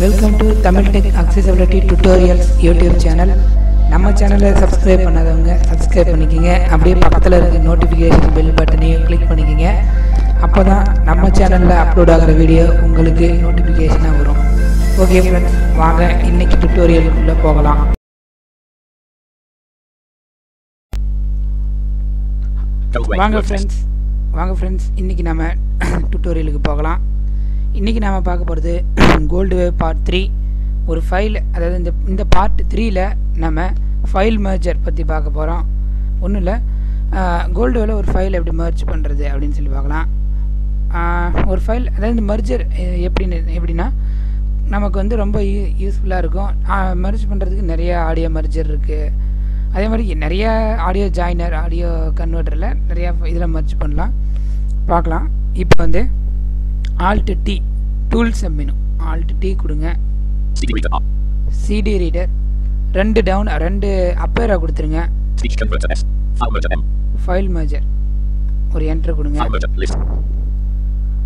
Welcome to Tamil tech accessibility tutorials YouTube channel நம்ம சேனலை subscribe பண்ணாதவங்க சப்ஸ்கிரைப் பண்ணிக்கோங்க. அப்படியே பக்கத்தில் இருக்க நோட்டிஃபிகேஷன் பெல் பட்டனையும் கிளிக் பண்ணிக்கோங்க. அப்போ தான் நம்ம சேனலில் அப்லோட் ஆகிற வீடியோ உங்களுக்கு நோட்டிஃபிகேஷனாக வரும். ஓகே ஃப்ரெண்ட்ஸ் வாங்க இன்னைக்கு டுட்டோரியலுக்குள்ளே போகலாம். வாங்க ஃப்ரெண்ட்ஸ் வாங்க ஃப்ரெண்ட்ஸ் இன்றைக்கி நம்ம டுட்டோரியலுக்கு போகலாம். இன்றைக்கி நாம் பார்க்க போகிறது கோல்டு வேவ் பார்ட் த்ரீ ஒரு ஃபைல் அதாவது இந்த இந்த பார்ட் த்ரீயில் நம்ம ஃபைல் மர்ஜர் பற்றி பார்க்க போகிறோம் ஒன்றும் இல்லை. கோல்டு வேவில் ஒரு ஃபைல் எப்படி மர்ஜ் பண்ணுறது அப்படின்னு சொல்லி பார்க்கலாம். ஒரு ஃபைல் அதாவது இந்த மர்ஜர் எப்படின்னு எப்படின்னா நமக்கு வந்து ரொம்ப யூ யூஸ்ஃபுல்லாக இருக்கும். மர்ஜ் பண்ணுறதுக்கு நிறைய ஆடியோ மர்ஜர் இருக்குது அதே மாதிரி நிறைய ஆடியோ ஜாயினர் ஆடியோ கன்வெர்ட்டரில் நிறையா இதில் மர்ஜ் பண்ணலாம். பார்க்கலாம். இப்போ வந்து Alt T tools menu Alt T கொடுங்க. சிடி ரீடர் ரெண்டு டவுன் ரெண்டு அப்பேராக கொடுத்துருங்க. ஃபைல் மேஜர் ஒரு என்ட்ரு கொடுங்க.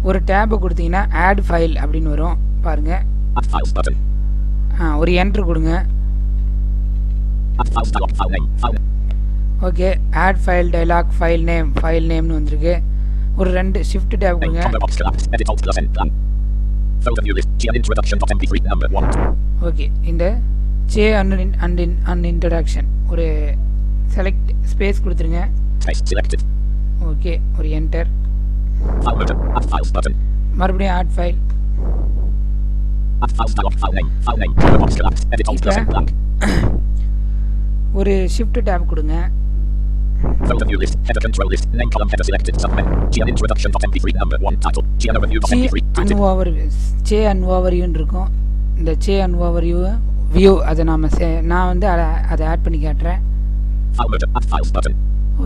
ஒரு டேபை கொடுத்தீங்கன்னா ஆட் ஃபைல் அப்படின்னு வரும். பாருங்கள் ஒரு என்ட்ரு கொடுங்க. Okay add file dialog file name file நேம்னு வந்திருக்கு. ஒரு ரெண்டு ஷிஃப்ட் டேப். கொடுங்க Combo box collapse. Edit alt plus end plan. Folder view list. G and introduction dot MP3 number one. Okay இந்த சே அன் அண்ட் அன் இன்ட்ரடக்ஷன் ஒரு செலக்ட் ஸ்பேஸ் கொடுத்துருங்க. ஓகே ஒரு என்டர். மறுபடியும் ஆட் ஃபைல். ஒரு ஷிஃப்ட் டேப் கொடுங்க Folder view list. Header control list. Name column header selected. Submen. G and introduction dot MP3 number one title. G and overview dot C MP3. அன் Tweeted. Over சே அன் ஓவர்யூன்னு இருக்கும் இந்த சே an ஓவர்யூ view அதை நாம் நான் வந்து அதை ஆட் பண்ணி காட்டுறேன்.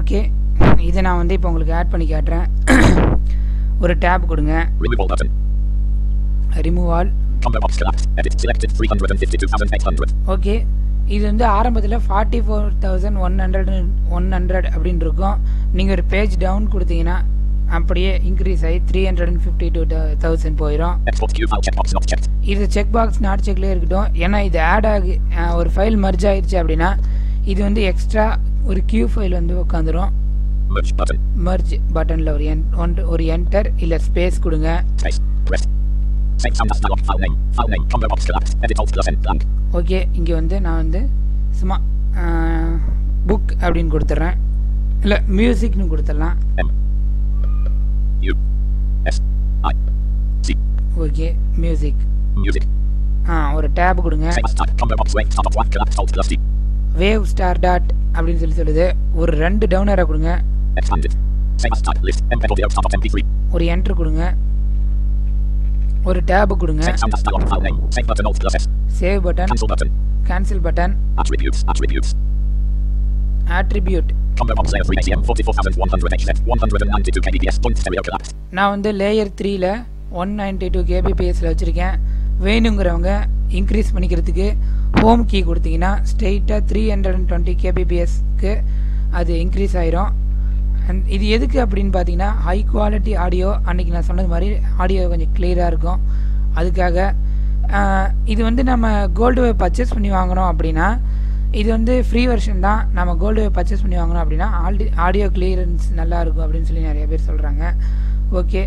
ஓகே இதை நான் வந்து இப்போ உங்களுக்கு ஆட் பண்ணி காட்டுறேன் ஒரு டேப் கொடுங்க. Remove all Combo box collapse. Edit selected. 352,800. Okay இது வந்து ஆரம்பத்தில் forty four thousand one hundred one hundred அப்படின்னு இருக்கும் நீங்கள் ஒரு பேஜ் டவுன் கொடுத்தீங்கன்னா அப்படியே இன்க்ரீஸ் ஆகி three hundred and fifty two thousand போயிடும். இது செக் பாக்ஸ் நாட் செக்லேயே இருக்கட்டும். ஏன்னா இது ஆட் ஆகி ஒரு ஃபைல் மர்ஜ் ஆயிடுச்சு அப்படின்னா இது வந்து எக்ஸ்ட்ரா ஒரு கியூ ஃபைல் வந்து உட்காந்துரும். மர்ஜ் பட்டனில் ஒரு என் ஒன் ஒரு என்டர் இல்லை ஸ்பேஸ் கொடுங்க. ஓகே இங்கே வந்து நான் வந்து சும்மா புக் அப்படின்னு கொடுத்துட்றேன் இல்லை மியூசிக்னு கொடுத்துடலாம் ஓகே மியூசிக் மியூசிக் ஆ ஒரு டேப் கொடுங்க வேவ் ஸ்டார் டாட் அப்படின்னு சொல்லி சொல்லுது ஒரு ரெண்டு டவுனரை கொடுங்க ஒரு என்ட்ரு கொடுங்க ஒரு டேப் கொடுங்க. Save button. Cancel button Attributes. Attributes. Attribute Combo box layer 3 ATM 44100 HZ 192 kbps point stereo collapse. நான் வந்து லேயர் த்ரீயில் ஒன் நைன்டி டூ கேபிபிஎஸில் வச்சுருக்கேன் வேணுங்கிறவங்க இன்க்ரீஸ் பண்ணிக்கிறதுக்கு ஹோம் கீ கொடுத்தீங்கன்னா ஸ்ட்ரெயிட்டாக த்ரீ ஹண்ட்ரட் அண்ட் டுவெண்ட்டி கேபிபிஎஸ்க்கு அது இன்க்ரீஸ் ஆயிரும் அண்ட் இது எதுக்கு அப்படின்னு பார்த்தீங்கன்னா ஹை குவாலிட்டி ஆடியோ அன்றைக்கி நான் சொன்னது மாதிரி ஆடியோ கொஞ்சம் கிளியராக இருக்கும். அதுக்காக இது வந்து நம்ம கோல்டு பர்ச்சேஸ் பண்ணி வாங்கினோம் அப்படின்னா இது வந்து ஃப்ரீ வெர்ஷன் தான். நம்ம கோல்டு பர்ச்சேஸ் பண்ணி வாங்கினோம் அப்படின்னா ஆல்டி ஆடியோ கிளியரன்ஸ் நல்லா இருக்கும் அப்படின்னு சொல்லி நிறைய பேர் சொல்கிறாங்க ஓகே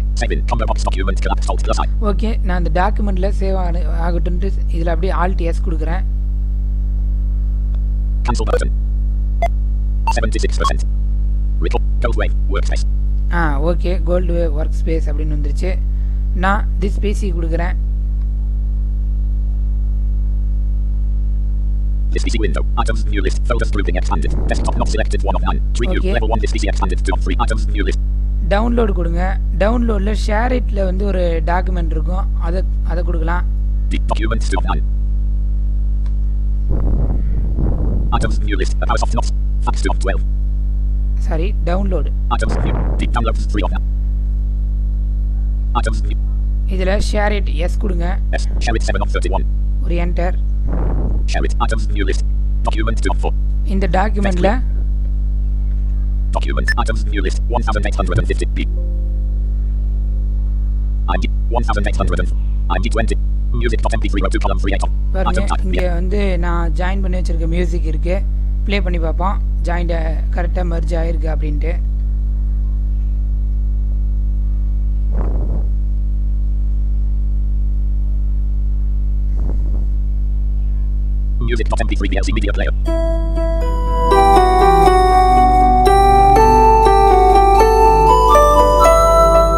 ஓகே நான் அந்த டாக்குமெண்ட்டில் சேவ் ஆக ஆகட்டும்ட்டு இதில் அப்படியே ஆல்ட் எஸ் கொடுக்குறேன். ஆ okay GoldWave work space அப்படின்னு வந்துருச்சு நான் திஸ் பிசி கொடுக்குறேன் This PC window. Items view list. Folders grouping expanded. Desktop not selected 1 of 9. Tree view. Okay. Level 1 this PC expanded 2 of 3. Items view list. Download கொடுங்க டவுன்லோடில் share இட்டில் வந்து ஒரு document இருக்கும் அதை அதை கொடுக்கலாம் documents 2 of 9. Items view list. A house of knots. Facts 2 of 12. Sorry download Items view. D downloads 3 of 9. Items view. இதில் share it S கொடுங்க S. Share it 7 of 31. ஒரு enter Share it. Items view list. Document 2 of 4. இந்த டாக்குமெண்ட்டில் Document. Items view list. 1850 B. I'm 1800. I'm 20. Music.mp3 row 2 column 3 item. இங்கே வந்து நான் join பண்ணி வச்சிருக்க music இருக்கு ப்ளே பண்ணி பார்ப்போம். ஜாயிண்ட்டை கரெக்டாக மர்ஜ் ஆகிருக்கு அப்படின்ட்டு Music.mp3 VLC media player.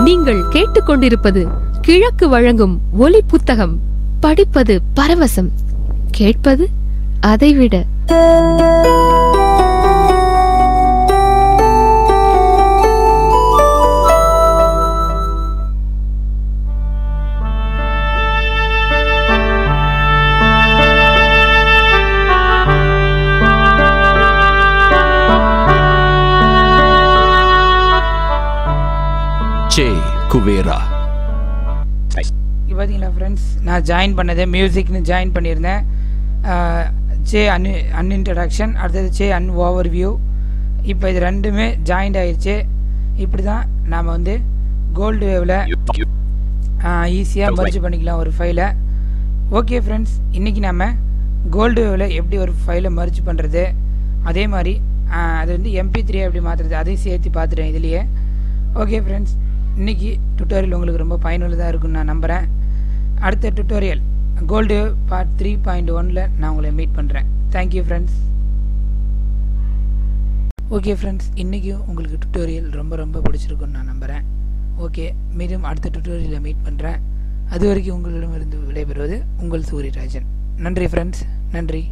நீங்கள் கேட்டுக்கொண்டிருப்பது கிழக்கு வழங்கும் ஒலி புத்தகம். படிப்பது பரவசம். கேட்பது அதைவிட ஜே குவேரா. இப்போ பார்த்தீங்களா ஃப்ரெண்ட்ஸ் நான் ஜாயின் பண்ணது மியூசிக்னு ஜாயின் பண்ணியிருந்தேன். சே அன் இன்ட்ரடக்ஷன் அடுத்தது சே அன் ஓவர் வியூ இப்போ இது ரெண்டுமே ஜாயிண்ட் ஆயிடுச்சு இப்படி தான் நாம் வந்து கோல்டு வேவில் ஈஸியாக மர்ஜ் பண்ணிக்கலாம் ஒரு ஃபைலை ஓகே ஃப்ரெண்ட்ஸ் இன்றைக்கி நம்ம கோல்டு வேவில் எப்படி ஒரு ஃபைலை மர்ஜ் பண்ணுறது அதே மாதிரி அது வந்து எம்பி த்ரீ எப்படி மாற்றுறது அதையும் சேர்த்து பார்த்துட்டேன் இதுலேயே. ஓகே ஃப்ரெண்ட்ஸ் இன்றைக்கி டுட்டோரியல் உங்களுக்கு ரொம்ப பயனுள்ளதாக இருக்கும்னு நான் நம்புகிறேன் அடுத்த tutorial called part three point ஒனில் நான் உங்களை மீட் பண்ணுறேன் தேங்க்யூ ஃப்ரெண்ட்ஸ் ஓகே ஃப்ரெண்ட்ஸ் இன்றைக்கும் உங்களுக்கு டுட்டோரியல் ரொம்ப ரொம்ப பிடிச்சிருக்குன்னு நான் நம்புகிறேன் ஓகே மீண்டும் அடுத்த டுட்டோரியலில் மீட் பண்ணுறேன் அது வரைக்கும் உங்களிடமிருந்து விடைபெறுவது உங்கள் சூரியராஜன். நன்றி ஃப்ரெண்ட்ஸ் நன்றி.